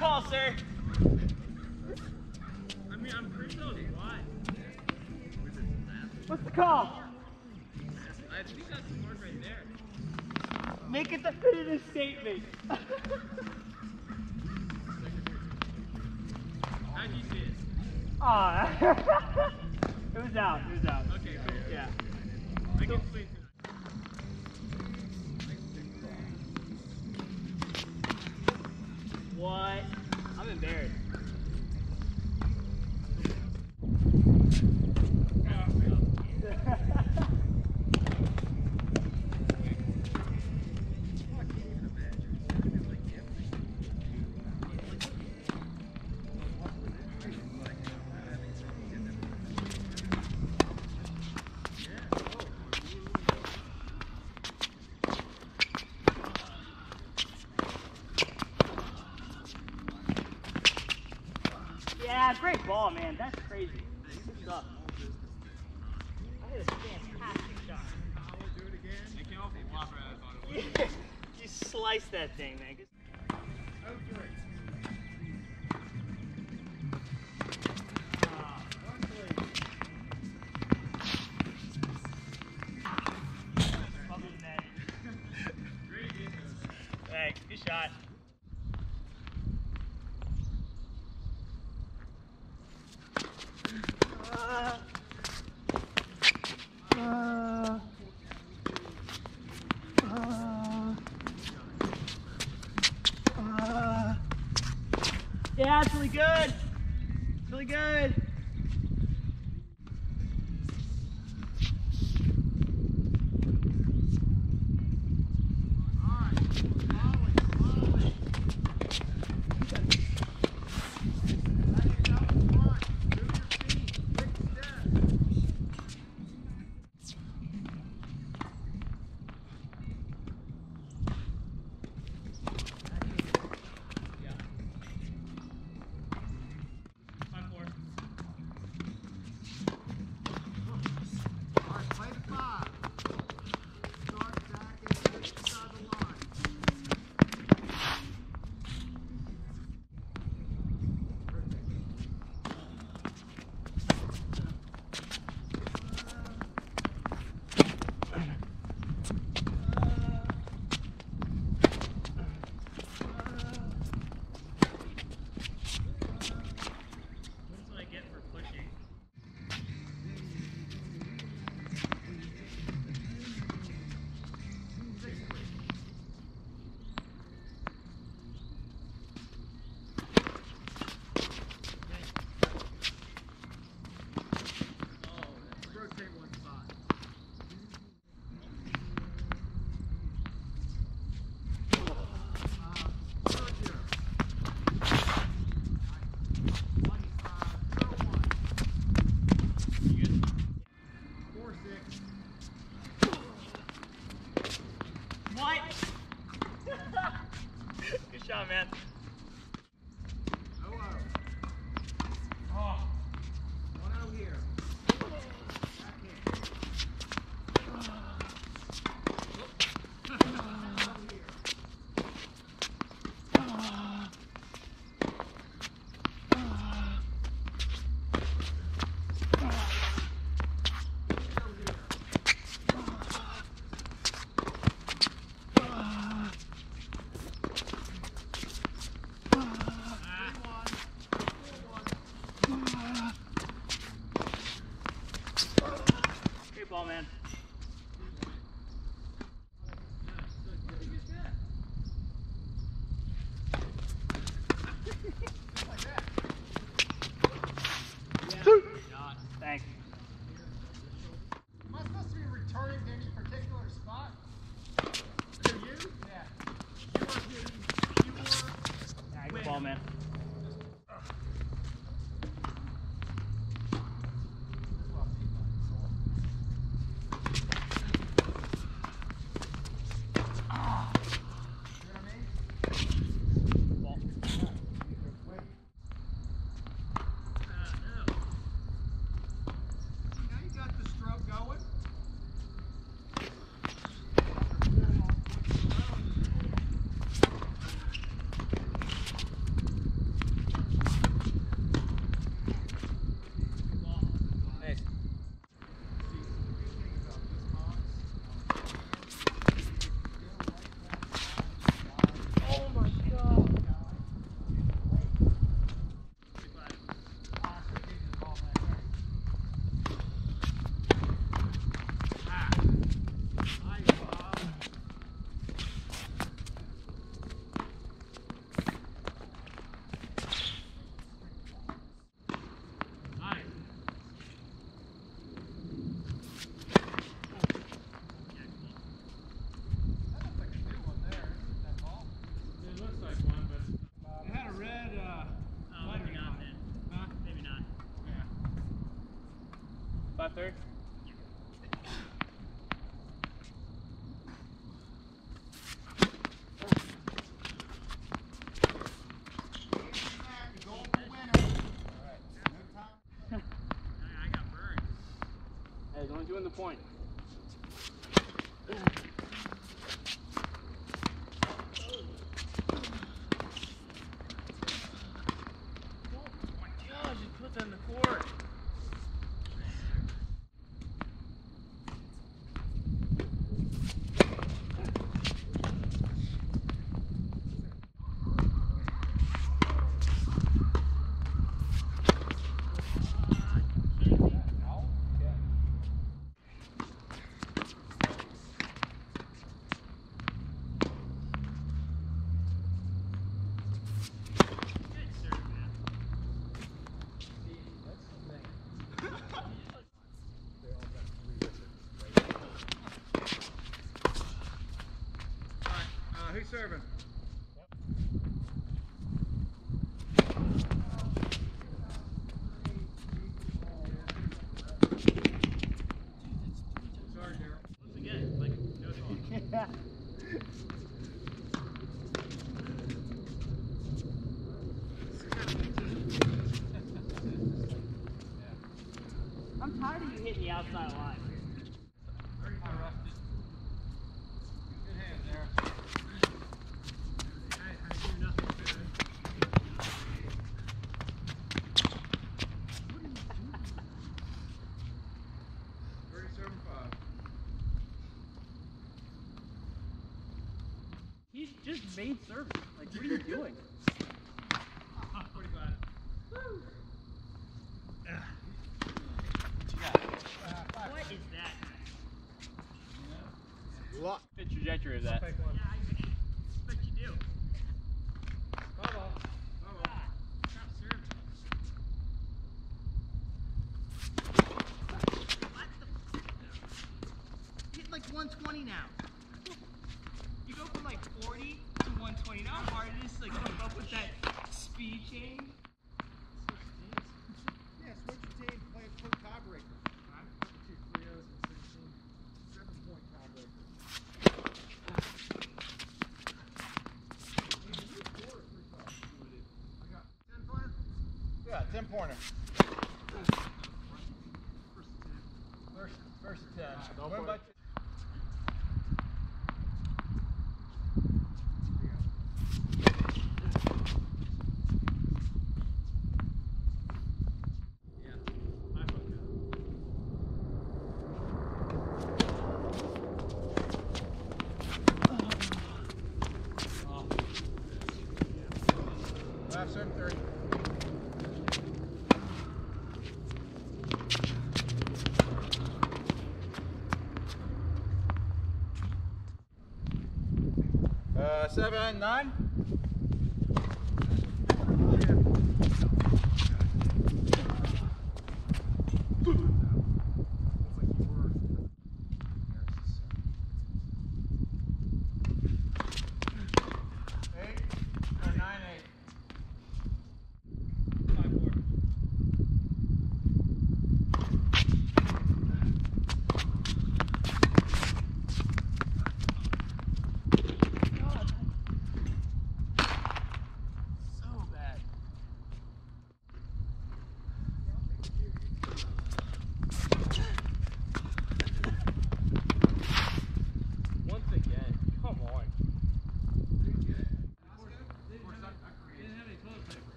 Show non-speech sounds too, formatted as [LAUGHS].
call, sir? I mean, I'm pretty sure it's wide. What's the call? I think that's the mark right there. Make it definitive statement. How'd you see it? Ah. [LAUGHS] It was out. It was out. Okay, cool. Yeah. I can sleep I'm yeah, great ball, man. That's crazy. Good stuff. I hit a fantastic shot. It came off a lot better I thought it would. you sliced that thing, man. Good shot. Oh, job, man. Ball, man. there. Don't do in the point. serving. [LAUGHS] [LAUGHS] I'm tired of you hitting the outside line. Luck. The trajectory of that.